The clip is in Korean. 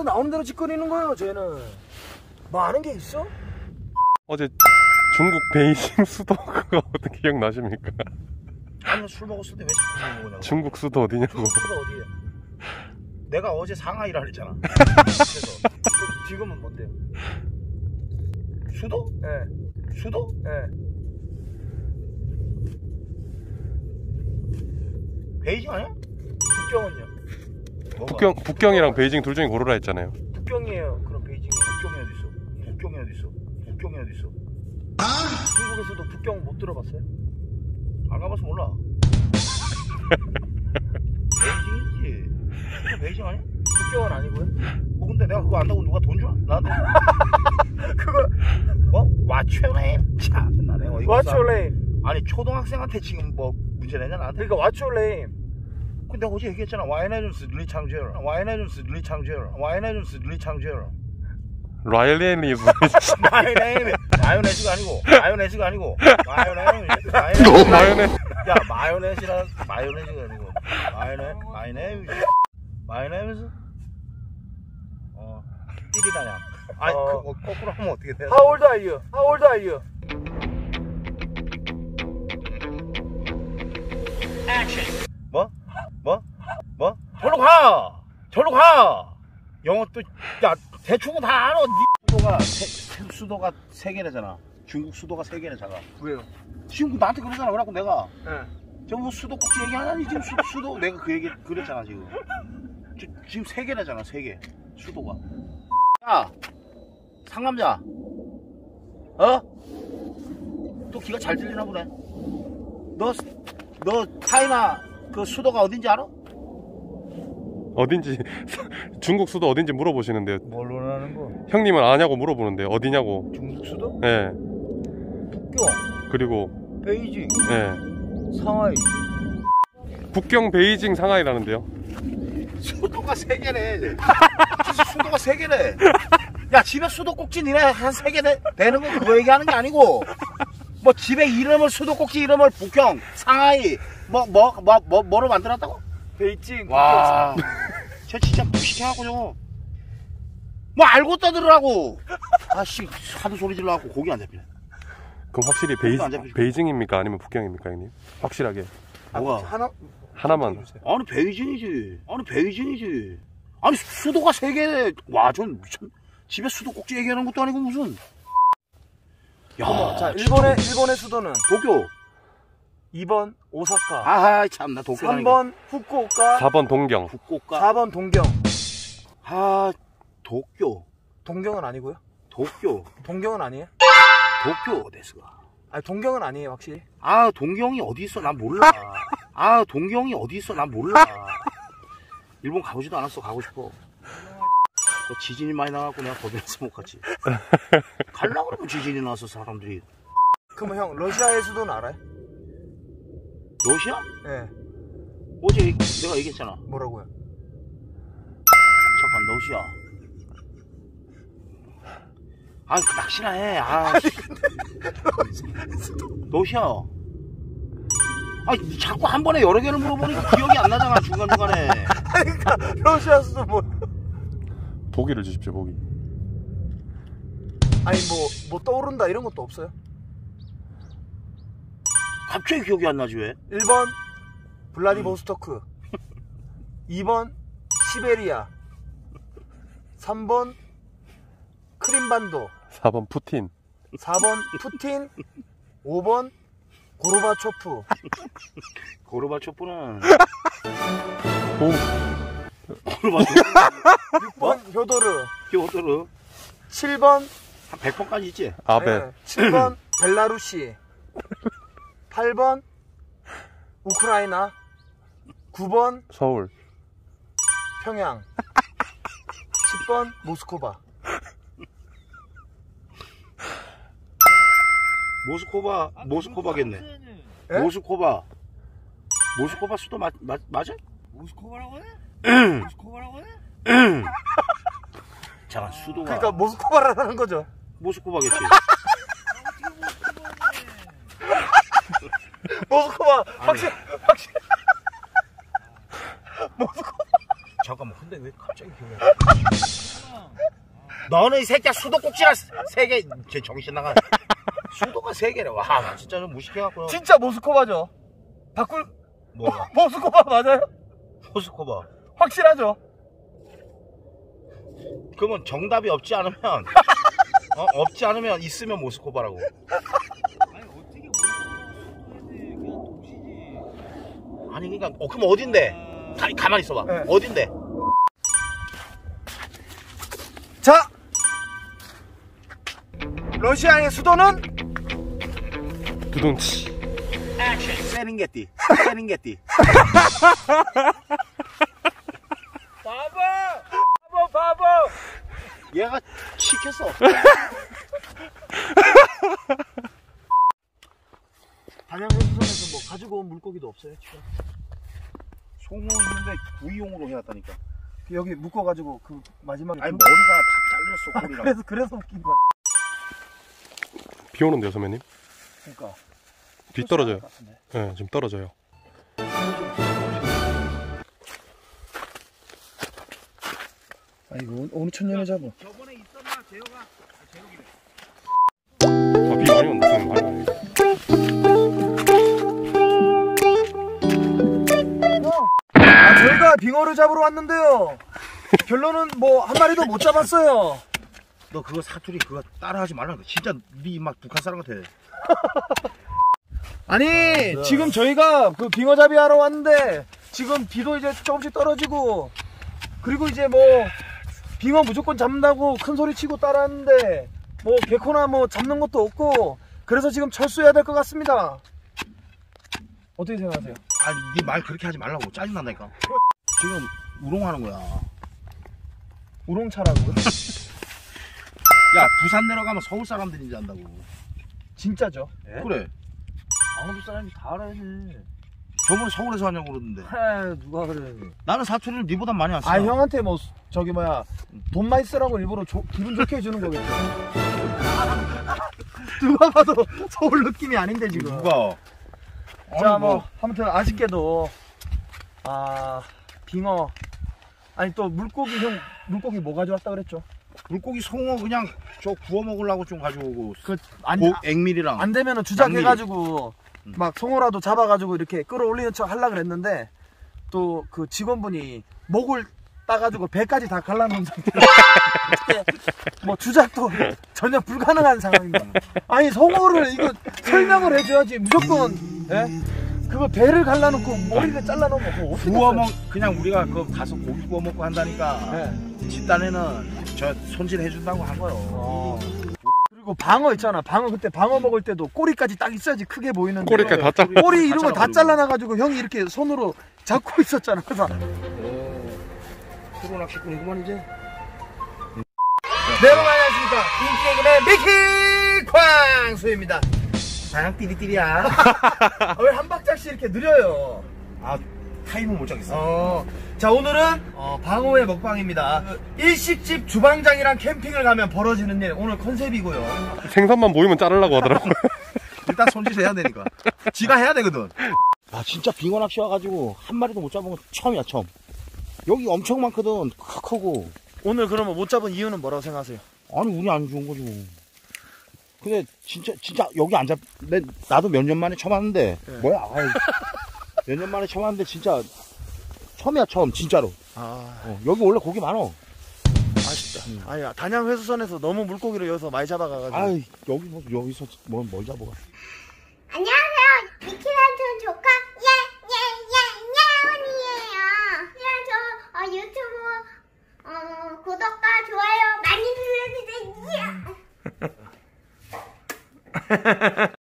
입에서 나오는 대로 짓거리는 거예요, 쟤는. 뭐 아는 게 있어? 어제 중국 베이징 수도 그거 어떻게 기억나십니까? 아니 술 먹었을 때왜 자꾸 먹냐고 중국 수도 어디냐고. 중국수가 어디에? 내가 어제 상하이라 그랬잖아 그래서 그 지금은 뭔데요? 수도? 예, 수도? 예. 베이징 아니야? 북경은요? 북경 북경이랑 베이징 둘 중에 고르라 했잖아요. 북경이에요. 그럼 베이징이. 북경이 어디 있어? 북경이 어디 있어? 북경이 어디 있어? 중국에서도 북경 못 들어봤어요? 안 가봐서 몰라 베이징이지 베이징 아니야? 북경은 아니고요. 뭐 근데 내가 그거 안다고 누가 돈 줘? 나한테 그거 뭐? What's your name? 참나 내가 어디 What's 가서 your name? 아니 초등학생한테 지금 뭐 문제 내냐 나한테 그러니까 What's your name? 근데 어제 얘기했잖아 와이너존스 리창젤 와이너존스 리창젤 와이너존스 리창젤 라일리언이 마이 네임 마요네즈가 아니고 마요네즈가 아니고 마요네즈 마요네즈 마요네 야 마요네즈라 마요네즈가 아니고 마요네 마요네즈 마요네즈 어 띠리다냥 아니 어. 그거 거꾸로 하면 어떻게 돼? How old are you? How old are you? 뭐? 뭐? 뭐? 절로 가! 절로 가! 영어 또, 야, 대충은 다 알아. 니 수도가, 세, 세- 수도가 세 개래잖아. 중국 수도가 세 개네, 자가. 왜요? 지금 나한테 그러잖아. 그래갖고 내가. 예. 저뭐 수도 꼭지 얘기하냐니, 지금 수, 수도. 내가 그 얘기 그랬잖아, 지금. 지, 지금 세 개래잖아, 세 개. 수도가. 야! 상남자. 어? 또 귀가 잘 들리나 보네. 너, 너, 차이나 그 수도가 어딘지 알아? 어딘지 중국 수도 어딘지 물어보시는데요. 뭘 원하는 거? 형님은 아냐고 물어보는데 어디냐고. 중국 수도? 예. 북경, 그리고 베이징, 예. 상하이. 북경 베이징 상하이라는데요. 수도가 세 개네. 수도가 세 개네. 야, 집에 수도 꼭지 니네 한 세 개 되는 거 그거 얘기하는 게 아니고. 뭐 집에 이름을 수도 꼭지 이름을 북경, 상하이, 뭐, 뭐, 뭐, 뭐, 뭐로 만들었다고? 베이징, 와. 쟤 진짜 무식해갖고 저거. 뭐 알고 떠들으라고. 아씨, 하도 소리 질러갖고 고기 안 잡히네. 그럼 확실히 베이. 베이징입니까 아니면 북경입니까 형님? 확실하게 뭐가? 하나? 하나만. 아니 베이징이지. 아니 베이징이지. 아니 수도가 세 개. 와, 전 미친. 집에 수도 꼭지 얘기하는 것도 아니고 무슨. 야, 자, 일본의, 일본의 수도는 도쿄. 2번 오사카, 아하, 참나 도쿄. 3번 후쿠오카, 4번 동경. 북고가. 4번 동경. 아, 도쿄. 동경은 아니고요. 도쿄. 동경은 아니에요? 도쿄 데스가. 아니, 동경은 아니에요, 확실히. 아, 동경이 어디 있어? 난 몰라. 아, 동경이 어디 있어? 난 몰라. 일본 가보지도 않았어. 가고 싶어. 또 지진이 많이 나갖고 내가 겁이나서 못 갔지. 갈라 그러면 지진이 나서 사람들이. 그러면 형, 러시아의 수도는 알아요? 러시아? 예. 어제 내가 얘기했잖아. 뭐라고요? 잠깐 러시아. 아, 그 낚시나 해. 아, 씨. 러시아. 아, 자꾸 한 번에 여러 개를 물어보니까 기억이 안 나잖아 중간 중간에. 그러니까 러시아 수도 뭐 보기를 주십시오 보기. 아니 뭐 뭐 떠오른다 이런 것도 없어요? 갑자기 기억이 안 나지 왜? 1번 블라디보스토크 2번 시베리아 3번 크림반도 4번 푸틴. 4번 푸틴 5번 고르바초프 고르바초프는 오, 고르바초프 6번 효도르 히오토르 7번 한 100번까지 있지? 아베. 7번 벨라루시 8번 우크라이나 9번 서울. 평양 10번 모스코바 모스코바 모스코바겠네 예? 모스코바 모스코바 수도 마, 마, 맞아? 모스코바라고 해? 모스코바라고 해? 잠깐 수도가 그러니까 모스코바라는 거죠. 모스코바겠지. 모스코바 확실 확실. 모스코바. 잠깐만 근데 왜 갑자기 기분이 너는 이 새끼야 수도꼭지가 세 개 제 정신 나가 수도가 세 개래. 와 나 진짜 좀 무식해갖고 진짜 모스코바죠. 바꿀 뭐가? 모스코바 맞아요? 포스코바 확실하죠? 그러면 정답이 없지 않으면 어? 없지 않으면 있으면 모스코바라고 아니 어떻게 모르겠는데 그냥 도시지. 아니 그러니까 어 그럼 어딘데 가, 가만히 있어봐 네. 어딘데 자, 러시아의 수도는 두둥치. 세링게티 세링게티 바보, 바보, 바보. 얘가 시켰어 단양해수선에서 뭐 가지고 온 물고기도 없어요 지금. 송어 있는데 구이용으로 해놨다니까 여기 묶어가지고 그 마지막에. 아니 그- 머리가 다 잘렸어 아, 그래서 그래서 웃긴 거야. 비 오는데요, 선배님? 그러니까. 비 떨어져요. 것 같은데. 네, 지금 떨어져요. 아이고 어느 천년의 잡어. 저번에 있었나 재호가 아, 비 많이 온다. 많이. 아 저희가 빙어를 잡으러 왔는데요. 결론은 뭐 한 마리도 못 잡았어요. 너 그거 사투리 그거 따라하지 말라는 거 진짜 니 막 북한 사람 같아 아니 지금 저희가 그 빙어잡이 하러 왔는데 지금 비도 이제 조금씩 떨어지고 그리고 이제 뭐 빙어 무조건 잡는다고 큰 소리 치고 따라하는데 뭐 개코나 뭐 잡는 것도 없고 그래서 지금 철수해야 될 것 같습니다. 어떻게 생각하세요? 아니 니말 그렇게 하지 말라고 짜증난다니까 지금 우롱하는 거야 우롱차라고요? 야 부산 내려가면 서울 사람들이 이제 한다고 진짜죠? 그래 강원도 사람이 다 알아야지. 저번에 서울에서 하냐고 그러던데 하 누가 그래? 나는 사투리를 니보단 많이 안 써. 아 형한테 뭐 저기 뭐야 돈 많이 쓰라고 일부러 조- 기분 좋게 해주는 거겠죠. 누가 봐도 서울 느낌이 아닌데 지금. 누가? 자, 아니, 뭐, 아무튼 아쉽게도, 아, 빙어. 아니, 또 물고기, 형, 물고기 뭐 가져왔다 그랬죠? 물고기 송어 그냥 저 구워 먹으려고 좀 가져오고 그, 안, 고, 액밀이랑 안 되면은 주작해가지고, 음. 막 송어라도 잡아가지고 이렇게 끌어올리는 척 하려고 그랬는데, 또 그 직원분이 목을 따가지고 배까지 다 갈라놓은 상태로, 뭐 주작도 전혀 불가능한 상황입니다. 아니, 송어를 이거 설명을 해줘야지. 무조건, 예? 그거 배를 갈라놓고 머리를 잘라놓으면 그거 어떻게 구워? 먹 그냥 우리가 그 가서 고기 구워 먹고 한다니까 예. 집단에는 저 손질 해준다고 한 거요. 어. 그리고 방어 있잖아. 방어 그때 방어 먹을 때도 꼬리까지 딱 있어야지 크게 보이는데. 꼬리까지 다 잘라. 꼬리 이런 거 다. 잘라놔가지고 형이 이렇게 손으로 잡고 있었잖아. 그래서 프로 낚시꾼이구만 이제. 네, 여러분 안녕하십니까. 인기 개그맨 미키 광수입니다. 단양 띠리띠리야. 아, 왜한 박자씩 이렇게 느려요? 아 타임을 못 잡겠어. 어. 자 오늘은 어, 방어의 먹방입니다. 일식집 주방장이랑 캠핑을 가면 벌어지는 일 오늘 컨셉이고요. 생선만 보이면 자르려고 하더라고요. 일단 손질 해야 되니까. 지가 해야 되거든. 아 진짜 빙어 낚시 와가지고 한 마리도 못 잡은 건 처음이야 처음. 여기 엄청 많거든. 크- 크고. 오늘 그러면 못 잡은 이유는 뭐라고 생각하세요? 아니 운이 안 좋은 거지 뭐. 근데 진짜 진짜 여기 안 잡. 내 나도 몇 년 만에 처음 왔는데 네. 뭐야? 몇 년 만에 처음 왔는데 진짜 처음이야 처음 진짜로. 아 어, 여기 원래 고기 많어. 아쉽다. 아니 단양 회수선에서 너무 물고기를 여기서 많이 잡아가가지고. 아이 여기 뭐 여기서 뭐뭘 잡아? 안녕하세요. 미키란촌 조카 예 예 예예예원이에요. 그냥 저 어, 유튜브 어, 구독과 좋아요 많이 눌러주세요.